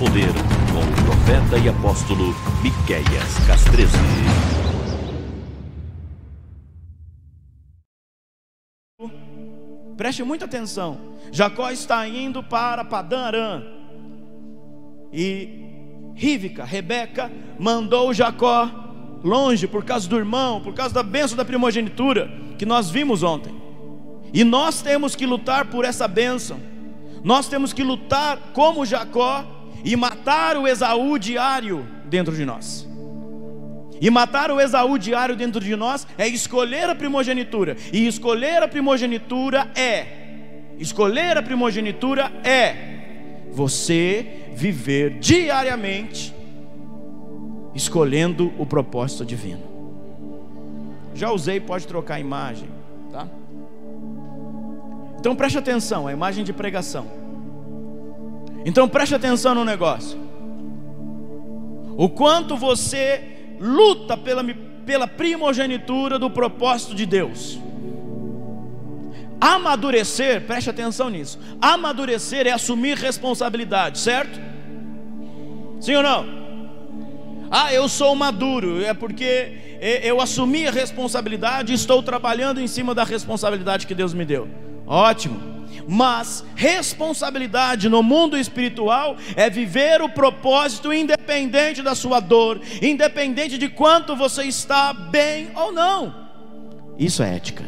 Poder, com o profeta e apóstolo Miqueias Castrese. Preste muita atenção. Jacó está indo para Padã Arã. E Rívica, Rebeca, mandou Jacó longe por causa do irmão, por causa da bênção da primogenitura que nós vimos ontem. E nós temos que lutar por essa bênção. Nós temos que lutar como Jacó e matar o Esaú diário dentro de nós. E matar o Esaú diário dentro de nós é escolher a primogenitura. E escolher a primogenitura é escolher a primogenitura é você viver diariamente escolhendo o propósito divino. Já usei, pode trocar a imagem, tá? Então preste atenção, a imagem de pregação. Então preste atenção no negócio. O quanto você luta pela, pela primogenitura do propósito de Deus. Amadurecer, preste atenção nisso. Amadurecer é assumir responsabilidade, certo? Sim ou não? Ah, eu sou maduro, é porque eu assumi a responsabilidade e estou trabalhando em cima da responsabilidade que Deus me deu. Ótimo. Mas responsabilidade no mundo espiritual é viver o propósito independente da sua dor, independente de quanto você está bem ou não. Isso é ética.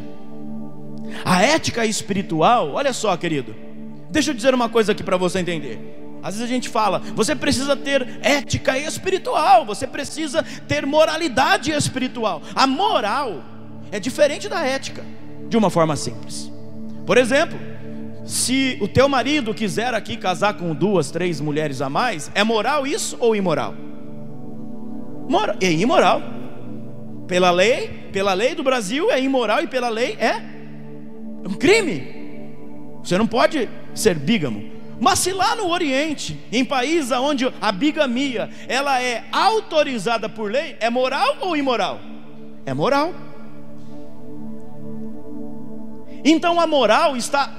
A ética espiritual, olha só, querido. Deixa eu dizer uma coisa aqui para você entender. Às vezes a gente fala, você precisa ter ética espiritual, você precisa ter moralidade espiritual. A moral é diferente da ética, de uma forma simples. Por exemplo, se o teu marido quiser aqui casar com duas, três mulheres a mais, é moral isso ou imoral? Moral, é imoral. Pela lei, pela lei do Brasil é imoral e pela lei é um crime. Você não pode ser bígamo. Mas se lá no Oriente, em países onde a bigamia ela é autorizada por lei, é moral ou imoral? É moral. Então a moral está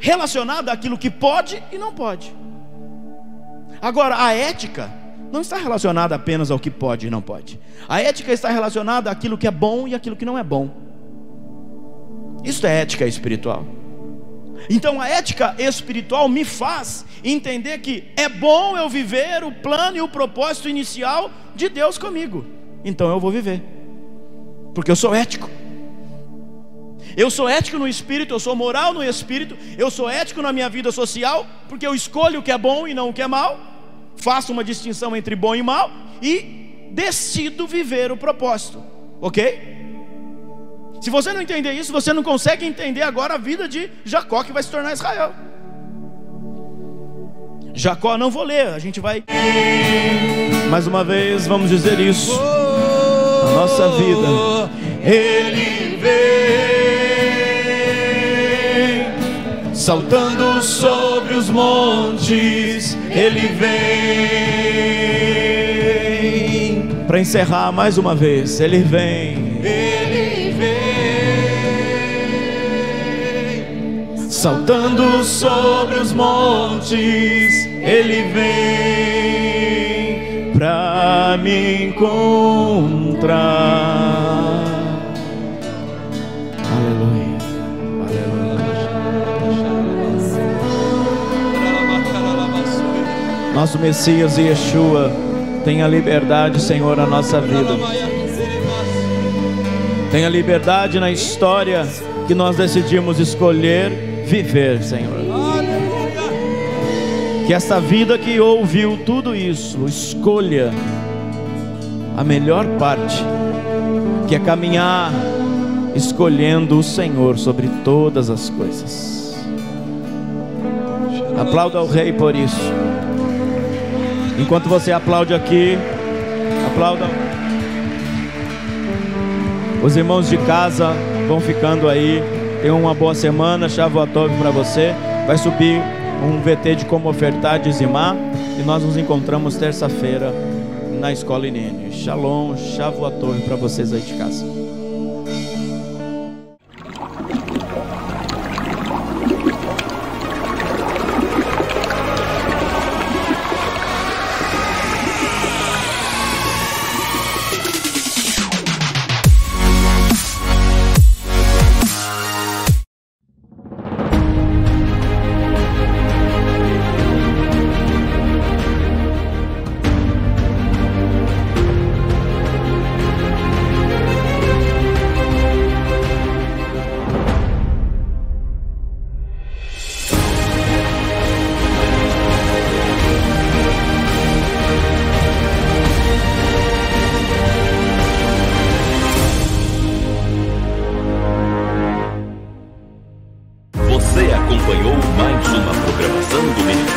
relacionada àquilo que pode e não pode. Agora a ética não está relacionada apenas ao que pode e não pode. A ética está relacionada àquilo que é bom e àquilo que não é bom. Isso é ética espiritual. Então a ética espiritual me faz entender que é bom eu viver o plano e o propósito inicial de Deus comigo. Então eu vou viver, porque eu sou ético. Eu sou ético no espírito, eu sou moral no espírito, eu sou ético na minha vida social, porque eu escolho o que é bom e não o que é mal, faço uma distinção entre bom e mal e decido viver o propósito, ok? Se você não entender isso, você não consegue entender agora a vida de Jacó que vai se tornar Israel. Jacó não vou ler, a gente vai mais uma vez vamos dizer isso. A nossa vida, ele vem saltando sobre os montes, ele vem. Para encerrar mais uma vez, ele vem. saltando sobre os montes, ele vem para me encontrar. Nosso Messias e Yeshua, tenha liberdade, Senhor, na nossa vida. Tenha liberdade na história que nós decidimos escolher viver, Senhor. Que esta vida que ouviu tudo isso, escolha a melhor parte, que é caminhar escolhendo o Senhor sobre todas as coisas. Aplauda o Rei por isso. Enquanto você aplaude aqui, aplauda. Os irmãos de casa vão ficando aí. Tenha uma boa semana, Shavuotov para você. Vai subir um VT de como ofertar, dizimar. E nós nos encontramos terça-feira na Escola Inene. Shalom, Shavuotov para vocês aí de casa.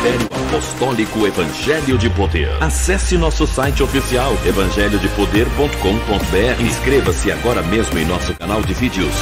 Ministério Apostólico Evangelho de Poder. Acesse nosso site oficial evangelhodepoder.com.br. Inscreva-se agora mesmo em nosso canal de vídeos.